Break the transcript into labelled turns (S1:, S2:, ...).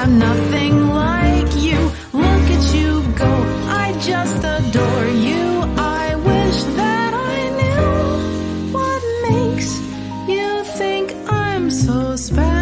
S1: I'm nothing like you. Look at you go. I just adore you. I wish that I knew what makes you think I'm so special.